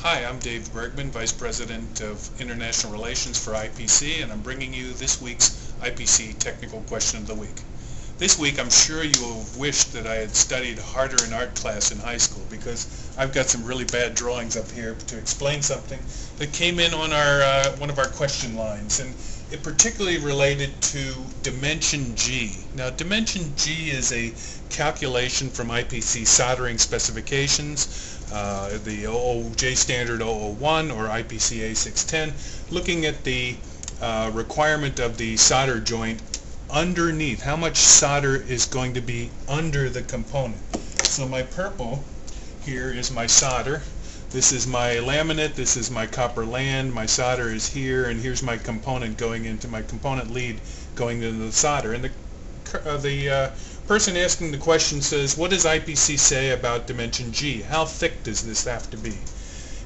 Hi, I'm Dave Bergman, Vice President of International Relations for IPC, and I'm bringing you this week's IPC Technical Question of the Week. This week, I'm sure you will have wished that I had studied harder in art class in high school because I've got some really bad drawings up here to explain something that came in on our uh, one of our question lines, and it particularly related to dimension G. Now, dimension G is a calculation from IPC soldering specifications uh, the OOJ standard 001 or IPC A610, looking at the uh, requirement of the solder joint underneath, how much solder is going to be under the component. So my purple here is my solder. This is my laminate, this is my copper land, my solder is here, and here's my component going into my component lead going into the solder. And the, uh, the uh, person asking the question says, what does IPC say about dimension G? How thick does this have to be?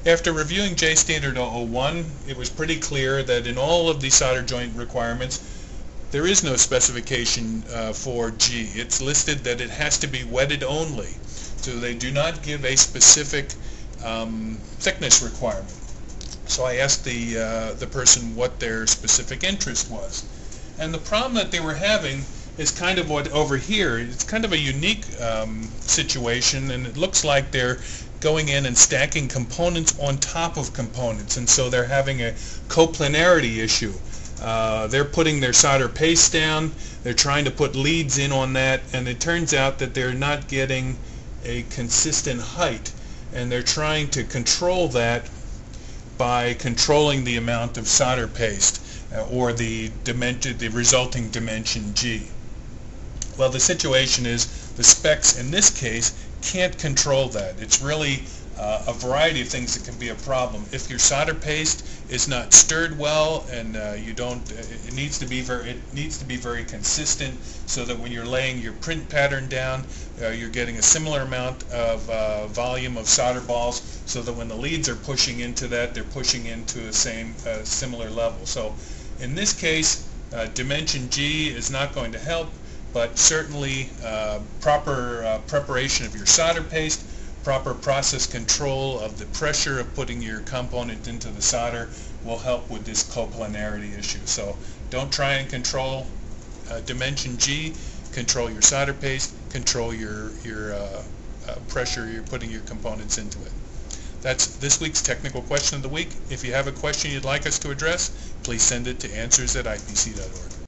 After reviewing J Standard 001, it was pretty clear that in all of the solder joint requirements, there is no specification uh, for G. It's listed that it has to be wetted only. So they do not give a specific um, thickness requirement. So I asked the, uh, the person what their specific interest was. And the problem that they were having is kind of what over here, it's kind of a unique um, situation and it looks like they're going in and stacking components on top of components and so they're having a coplanarity issue. Uh, they're putting their solder paste down, they're trying to put leads in on that and it turns out that they're not getting a consistent height and they're trying to control that by controlling the amount of solder paste uh, or the dimension, the resulting dimension G. Well, the situation is the specs in this case can't control that. It's really uh, a variety of things that can be a problem. If your solder paste is not stirred well and uh, you don't, uh, it needs to be very, it needs to be very consistent so that when you're laying your print pattern down, uh, you're getting a similar amount of uh, volume of solder balls so that when the leads are pushing into that, they're pushing into the same uh, similar level. So in this case, dimension G is not going to help but certainly proper preparation of your solder paste, proper process control of the pressure of putting your component into the solder will help with this coplanarity issue. So don't try and control uh, dimension G, control your solder paste, control your, your uh, uh, pressure you're putting your components into it. That's this week's technical question of the week. If you have a question you'd like us to address, please send it to answers at ipc.org.